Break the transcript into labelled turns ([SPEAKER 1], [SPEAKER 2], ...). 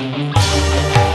[SPEAKER 1] Música